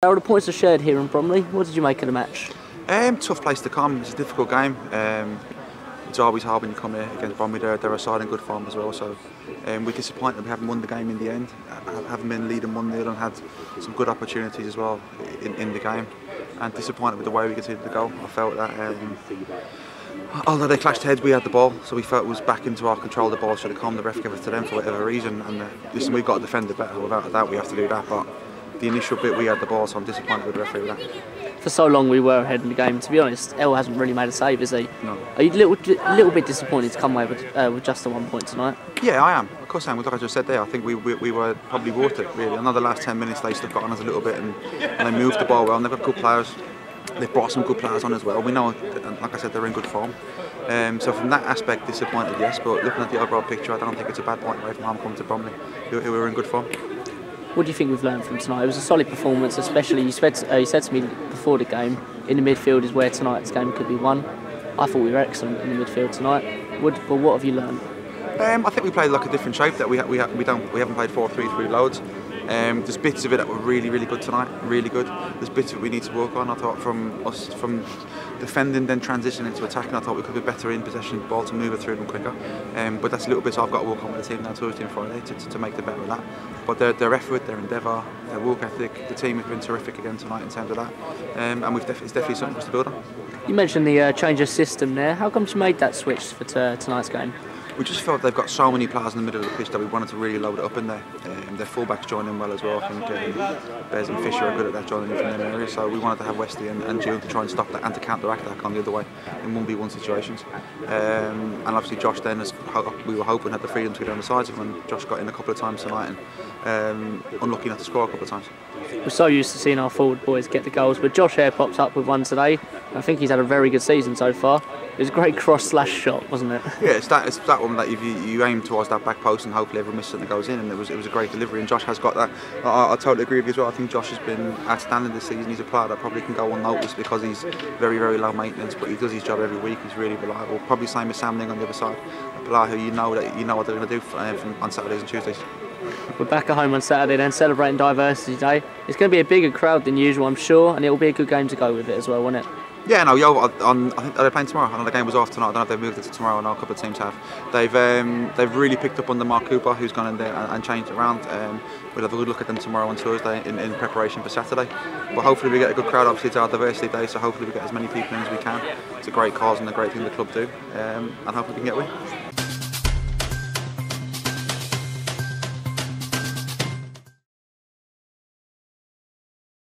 The points are shared here in Bromley? What did you make of the match? Um, tough place to come. It's a difficult game. Um, it's always hard when you come here against Bromley. They're, they're a side in good form as well. So um, we're disappointed we haven't won the game in the end. Haven't been leading one 0 and had some good opportunities as well in, in the game. And disappointed with the way we conceded the goal. I felt that. Um, although they clashed heads, we had the ball, so we felt it was back into our control. The ball should have come. The ref gave it to them for whatever reason. And uh, listen, we've got to defend it better. Without a doubt, we have to do that. But the initial bit, we had the ball, so I'm disappointed with the referee with that. For so long, we were ahead in the game. To be honest, El hasn't really made a save, has he? No. Are you a little, little bit disappointed to come away with, uh, with just the one point tonight? Yeah, I am. Of course I am. Like I just said there, I think we, we, we were probably worth it, really. Another last 10 minutes, they still got on us a little bit and, and they moved the ball well. And they've got good players. They've brought some good players on as well. We know, like I said, they're in good form. Um, so from that aspect, disappointed, yes. But looking at the overall picture, I don't think it's a bad point away from home coming to Bromley, who, who were in good form. What do you think we've learned from tonight? It was a solid performance, especially you said, uh, you said to me before the game, in the midfield is where tonight's game could be won. I thought we were excellent in the midfield tonight. What, but what have you learned? Um, I think we played like a different shape that we ha- we, ha- we don't we haven't played 4-3-3 loads. Um, there's bits of it that were really, really good tonight, really good. There's bits that we need to work on. I thought from us, from defending, then transitioning into attacking, I thought we could be better in possession ball to move it through them quicker. Um, but that's a little bit I've got to work on with the team now Tuesday and Friday to, to, to make the better of that. But their, their effort, their endeavour, their work ethic, the team have been terrific again tonight in terms of that. Um, and we've def- it's definitely something for us to build on. You mentioned the uh, change of system there. How come you made that switch for tonight's game? We just felt they've got so many players in the middle of the pitch that we wanted to really load it up in there. Um, their fullbacks join in well as well. I think um, Bez and Fisher are good at that joining in from them areas. So we wanted to have Westy and, and June to try and stop that and to counteract that on the other way in 1v1 situations. Um, and obviously Josh then, as we were hoping, had the freedom to get on the sides of him. Josh got in a couple of times tonight and um, unlucky not to score a couple of times. We're so used to seeing our forward boys get the goals, but Josh Hare popped up with one today. I think he's had a very good season so far. It was a great cross slash shot, wasn't it? Yeah, it's that it's that that if you, you aim towards that back post and hopefully every miss that goes in, and it was it was a great delivery. And Josh has got that. I, I totally agree with you as well. I think Josh has been outstanding this season. He's a player that probably can go unnoticed because he's very very low maintenance, but he does his job every week. He's really reliable. Probably same as Sam Ling on the other side, a player who you know that you know what they're going to do for, uh, on Saturdays and Tuesdays. We're back at home on Saturday then celebrating Diversity Day. It's going to be a bigger crowd than usual, I'm sure, and it'll be a good game to go with it as well, won't it? Yeah, no, yo, on, I think they're playing tomorrow. Another game was off tonight. I don't know if they've moved it to tomorrow. I know a couple of teams have. They've um, they've really picked up on the Mark Cooper, who's gone in there and, and changed around. Um, we'll have a good look at them tomorrow on Thursday in, in preparation for Saturday. But hopefully we get a good crowd. Obviously, it's our diversity day, so hopefully we get as many people in as we can. It's a great cause and a great thing the club do, um, and hopefully we can get win.